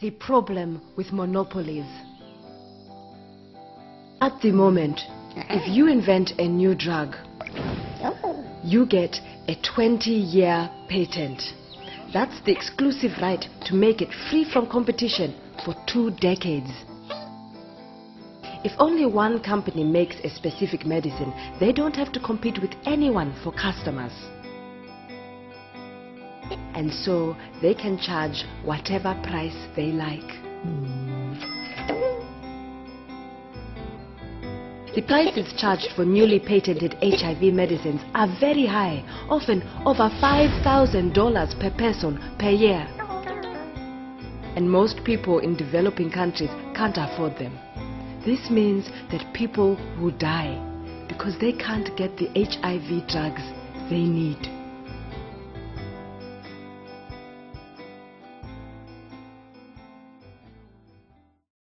the problem with monopolies. At the moment, uh-huh. if you invent a new drug, oh. you get a 20-year patent. That's the exclusive right to make it free from competition for two decades. If only one company makes a specific medicine, they don't have to compete with anyone for customers. And so they can charge whatever price they like. The prices charged for newly patented HIV medicines are very high, often over $5,000 per person per year. And most people in developing countries can't afford them. This means that people will die because they can't get the HIV drugs they need.